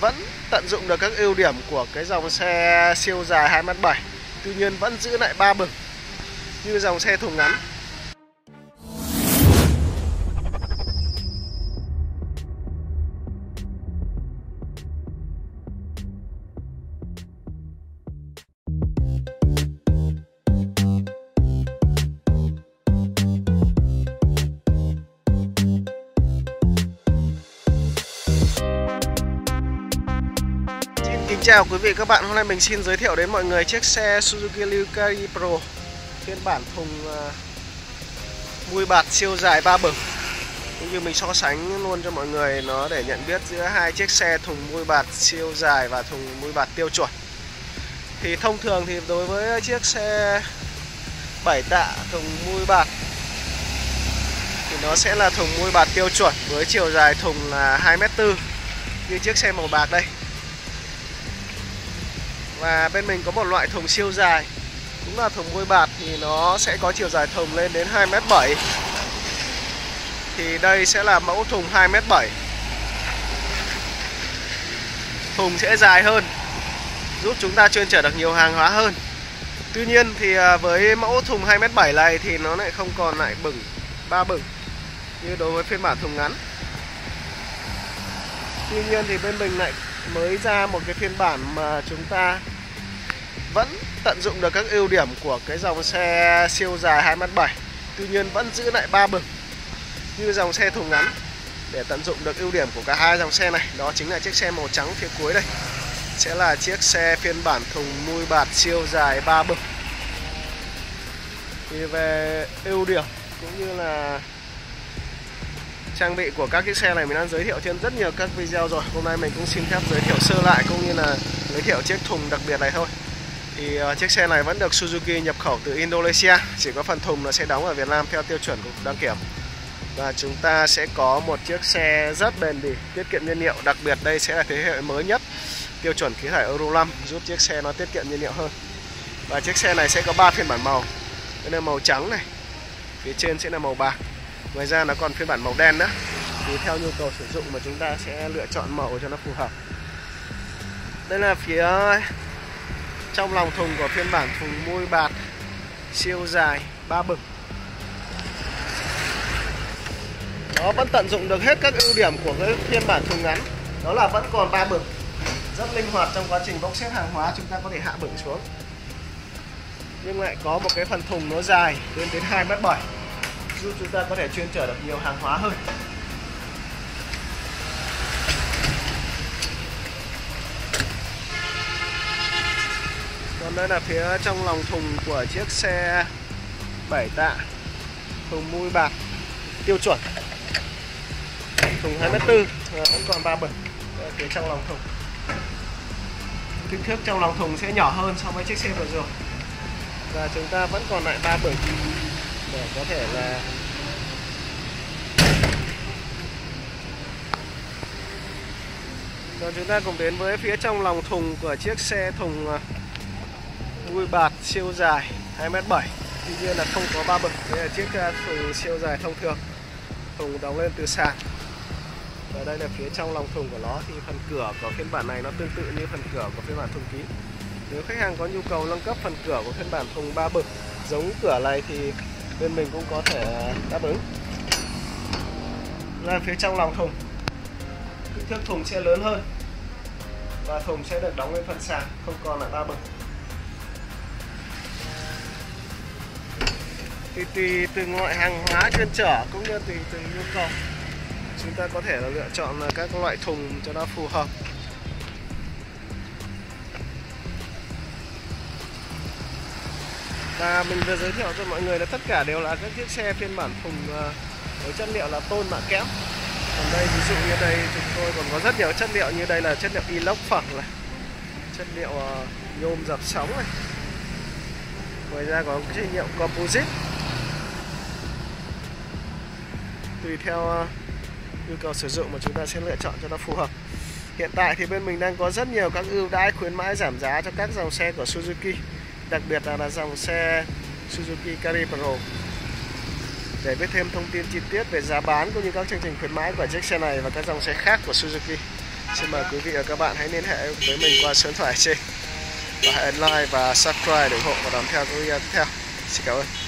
vẫn tận dụng được các ưu điểm của cái dòng xe siêu dài 2m7 Tuy nhiên vẫn giữ lại ba bậc như dòng xe thùng ngắn. Kính chào quý vị các bạn, hôm nay mình xin giới thiệu đến mọi người chiếc xe Suzuki Lucari Pro. Phiên bản thùng uh, mui bạt siêu dài 3 bậc. Cũng như mình so sánh luôn cho mọi người nó để nhận biết giữa hai chiếc xe thùng mui bạt siêu dài và thùng mui bạt tiêu chuẩn. Thì thông thường thì đối với chiếc xe 7 tạ thùng mui bạt thì nó sẽ là thùng mui bạt tiêu chuẩn với chiều dài thùng là 2m4 như chiếc xe màu bạc đây và bên mình có một loại thùng siêu dài. Cũng là thùng vôi bạt thì nó sẽ có chiều dài thùng lên đến 2m7 Thì đây sẽ là mẫu thùng 2m7 Thùng sẽ dài hơn, Giúp chúng ta chuyên chở được nhiều hàng hóa hơn. Tuy nhiên thì à, với mẫu thùng 2m7 này thì nó lại không còn lại bửng ba bửng như đối với phiên bản thùng ngắn. Tuy nhiên thì bên mình lại mới ra một cái phiên bản mà chúng ta vẫn tận dụng được các ưu điểm của cái dòng xe siêu dài 2m7 Tuy nhiên vẫn giữ lại ba bậc như dòng xe thùng ngắn. Để tận dụng được ưu điểm của cả hai dòng xe này, đó chính là chiếc xe màu trắng phía cuối đây. Sẽ là chiếc xe phiên bản thùng mui bạt siêu dài 3 bậc thì về ưu điểm cũng như là trang bị của các cái xe này mình đang giới thiệu trên rất nhiều các video rồi. Hôm nay mình cũng xin phép giới thiệu sơ lại cũng như là giới thiệu chiếc thùng đặc biệt này thôi. Thì uh, chiếc xe này vẫn được Suzuki nhập khẩu từ Indonesia chỉ có phần thùng là sẽ đóng ở Việt Nam theo tiêu chuẩn của đăng kiểm. Và chúng ta sẽ có một chiếc xe rất bền bỉ tiết kiệm nhiên liệu đặc biệt đây sẽ là thế hệ mới nhất tiêu chuẩn khí thải Euro 5 giúp chiếc xe nó tiết kiệm nhiên liệu hơn. Và chiếc xe này sẽ có 3 phiên bản màu đây là màu trắng này phía trên sẽ là màu bạc ngoài ra nó còn phiên bản màu đen nữa. Thì theo nhu cầu sử dụng mà chúng ta sẽ lựa chọn màu cho nó phù hợp. Đây là phía, trong lòng thùng của phiên bản thùng mui bạt, siêu dài, ba bậc nó vẫn tận dụng được hết các ưu điểm của cái phiên bản thùng ngắn. Đó là vẫn còn ba bậc rất linh hoạt trong quá trình bốc xếp hàng hóa, chúng ta có thể hạ bậc xuống. Nhưng lại có một cái phần thùng nó dài, lên đến 2 mét 7 giúp chúng ta có thể chuyên chở được nhiều hàng hóa hơn. Còn đây là phía trong lòng thùng của chiếc xe 7 tạ, thùng mui bạc tiêu chuẩn. Thùng 24 vẫn còn 3 bậc phía trong lòng thùng. Kích thước trong lòng thùng sẽ nhỏ hơn so với chiếc xe vừa rồi. Và chúng ta vẫn còn lại 3 bậc để có thể là Rồi, chúng ta cùng đến với phía trong lòng thùng của chiếc xe thùng à, vui bạt siêu dài 2m7 Tuy nhiên là không có ba bậc, Đây là chiếc à, thùng siêu dài thông thường, Thùng đóng lên từ sàn. Và đây là phía trong lòng thùng của nó, Thì phần cửa của phiên bản này nó tương tự như phần cửa của phiên bản thùng kín. Nếu khách hàng có nhu cầu nâng cấp phần cửa của phiên bản thùng ba bậc, Giống cửa này thì bên mình cũng có thể à, đáp ứng. Ra phía trong lòng thùng. Kích thước thùng sẽ lớn hơn. Và thùng sẽ được đóng lên phần sàn, không còn là ba bậc. Thì tùy từng loại hàng hóa chuyên trở cũng như tùy từng nhu cầu. Chúng ta có thể là lựa chọn là các loại thùng cho nó phù hợp. Và mình vừa giới thiệu cho mọi người là tất cả đều là các chiếc xe phiên bản thùng ờ, với chất liệu là tôn mạ kẽm. Còn đây, ví dụ như đây, chúng tôi còn có rất nhiều chất liệu như đây là chất liệu inox phẳng này, chất liệu ờ, nhôm dập sóng này. Ngoài ra có chất liệu composite. Tùy theo ờ, nhu cầu sử dụng mà chúng ta sẽ lựa chọn cho nó phù hợp. Hiện tại thì bên mình đang có rất nhiều các ưu đãi khuyến mãi giảm giá cho các dòng xe của Suzuki đặc biệt là, là dòng xe Suzuki Carry Pro. Để biết thêm thông tin chi tiết về giá bán cũng như các chương trình khuyến mãi của chiếc xe này và các dòng xe khác của Suzuki xin mời quý vị và các bạn hãy liên hệ với mình qua số điện thoại trên. Và hãy like và subscribe để ủng hộ và đón theo các video tiếp theo. Xin cảm ơn.